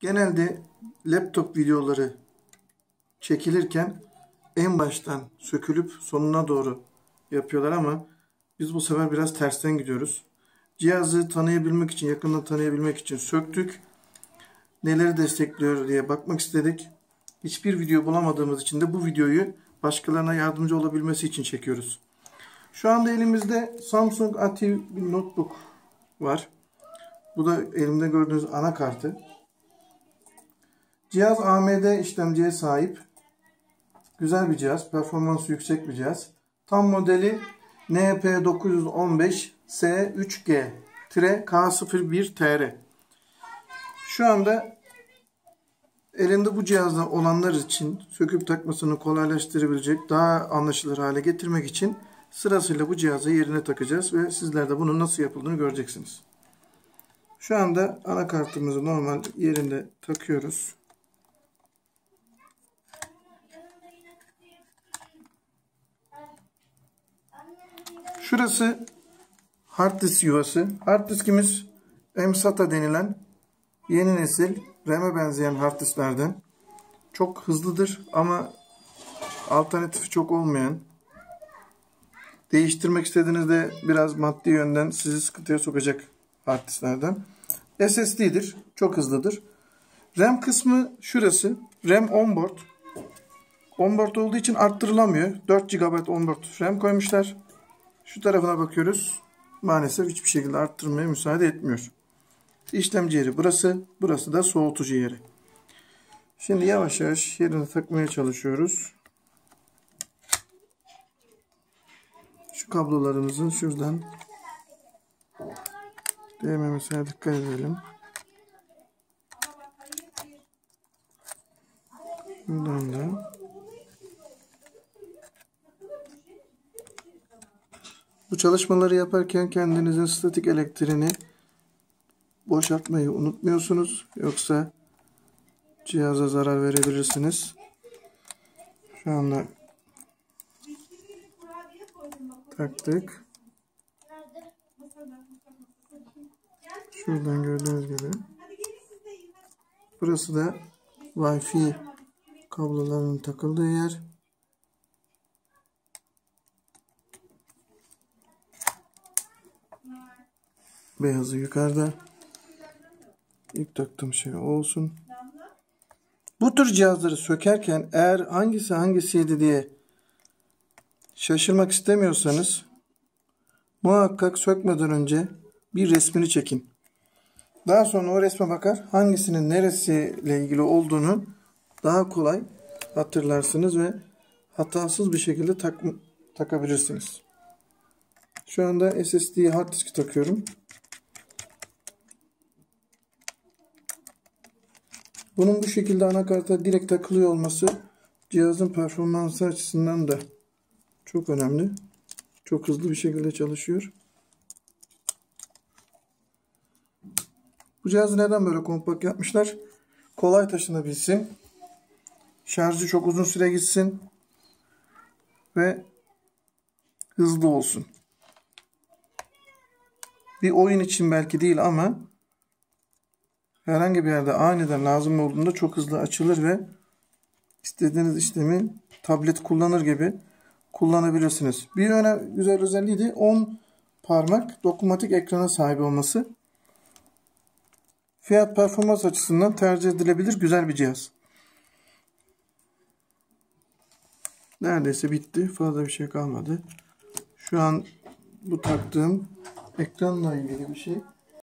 Genelde laptop videoları çekilirken en baştan sökülüp sonuna doğru yapıyorlar ama biz bu sefer biraz tersten gidiyoruz. Cihazı tanıyabilmek için, yakından tanıyabilmek için söktük. Neleri destekliyor diye bakmak istedik. Hiçbir video bulamadığımız için de bu videoyu başkalarına yardımcı olabilmesi için çekiyoruz. Şu anda elimizde Samsung bir notebook var. Bu da elimde gördüğünüz anakartı. Cihaz AMD işlemciye sahip. Güzel bir cihaz. Performansı yüksek bir cihaz. Tam modeli NP915S3G-K01TR. Şu anda elimde bu cihazda olanlar için söküp takmasını kolaylaştırabilecek, daha anlaşılır hale getirmek için sırasıyla bu cihazı yerine takacağız ve sizler de bunun nasıl yapıldığını göreceksiniz. Şu anda anakartımızı normal yerinde takıyoruz. Şurası hard disk yuvası. Hard diskimiz MSATA denilen yeni nesil RAM'e benzeyen hard disklerden. Çok hızlıdır ama alternatifi çok olmayan. Değiştirmek istediğinizde biraz maddi yönden sizi sıkıntıya sokacak hard disklerden. SSD'dir. Çok hızlıdır. RAM kısmı şurası. RAM onboard. Onboard olduğu için arttırılamıyor. 4 GB onboard RAM koymuşlar. Şu tarafına bakıyoruz. Maalesef hiçbir şekilde arttırmaya müsaade etmiyor. İşlemci yeri burası. Burası da soğutucu yeri. Şimdi yavaş yavaş yerine takmaya çalışıyoruz. Şu kablolarımızın şuradan değmemesine dikkat edelim. Buradan da Bu çalışmaları yaparken kendinizin statik elektriğini boşaltmayı unutmuyorsunuz. Yoksa cihaza zarar verebilirsiniz. Şu anda taktık. Şuradan gördüğünüz gibi. Burası da Wi-Fi kablolarının takıldığı yer. Beyazı yukarıda. İlk taktığım şey olsun. Bu tür cihazları sökerken eğer hangisi hangisiydi diye şaşırmak istemiyorsanız muhakkak sökmeden önce bir resmini çekin. Daha sonra o resme bakar hangisinin neresiyle ilgili olduğunu daha kolay hatırlarsınız ve hatasız bir şekilde tak takabilirsiniz. Şu anda SSD hard disk takıyorum. Bunun bu şekilde anakarta direkt takılıyor olması cihazın performansı açısından da çok önemli. Çok hızlı bir şekilde çalışıyor. Bu cihazı neden böyle kompakt yapmışlar? Kolay taşınabilsin. Şarjı çok uzun süre gitsin. Ve hızlı olsun. Bir oyun için belki değil ama herhangi bir yerde aniden lazım olduğunda çok hızlı açılır ve istediğiniz işlemi tablet kullanır gibi kullanabilirsiniz. Bir öne güzel özelliği de 10 parmak dokunmatik ekrana sahip olması. Fiyat performans açısından tercih edilebilir güzel bir cihaz. Neredeyse bitti. Fazla bir şey kalmadı. Şu an bu taktığım ekranla ilgili bir şey.